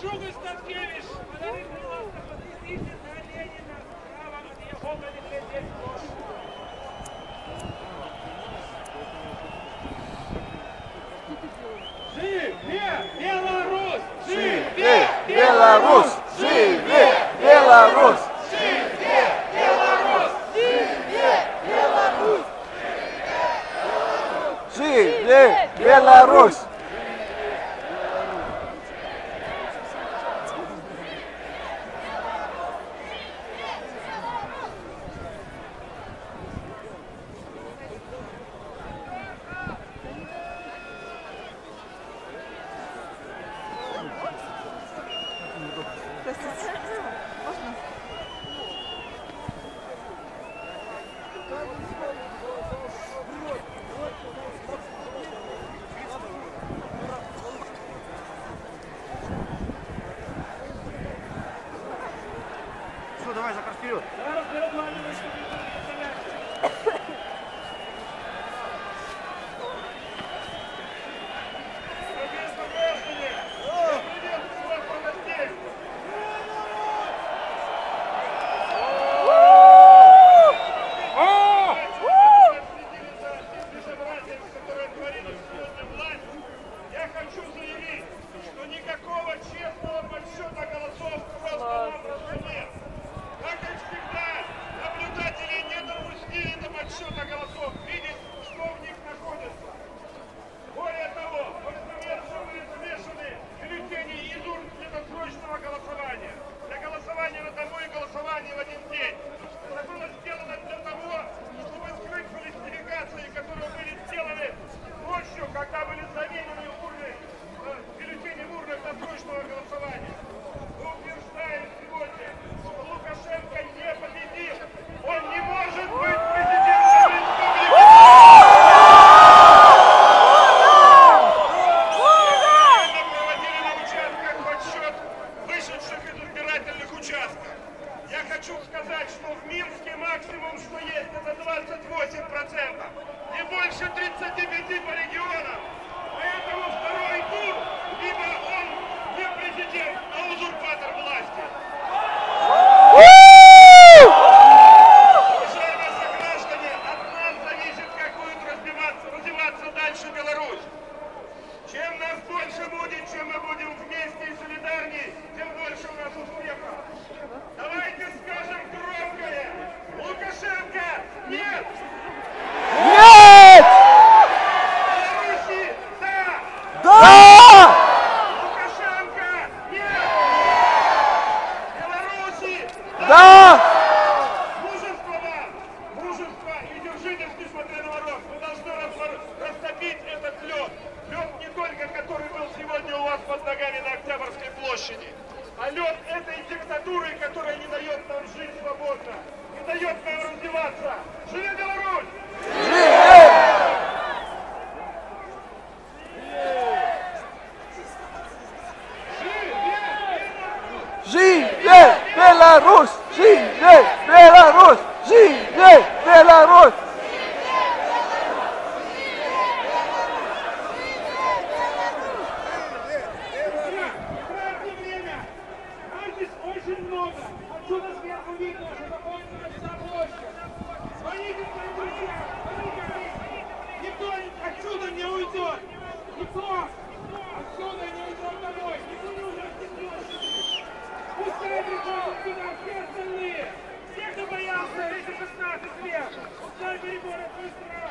Шугас Таткевич, подари, пожалуйста, подвезите на Ленина справа от его коллеги здесь тоже. Живе Беларусь! Живе Беларусь! Живе Беларусь! Живе Беларусь! Все, давай, Захар, вперед. Зараз перед вами выступит представитель. Соответственно, участков. Я хочу сказать, что в Минске максимум, что есть, это 28%. Не больше 35 по регионам. Поэтому второй тур, либо он не президент, а узурпатор власти. Уважаемые сограждане, от нас зависит, как будет развиваться, развиваться дальше Беларусь. Чем нас больше будет, чем мы будем вместе и солидарней, тем больше у нас успехов. Давайте развиваться. Живи Беларусь! Живе! Живе Беларусь! Живе Беларусь! Живе Беларусь! Все, кто боялся, эти 16 лет, за перебор от быстро,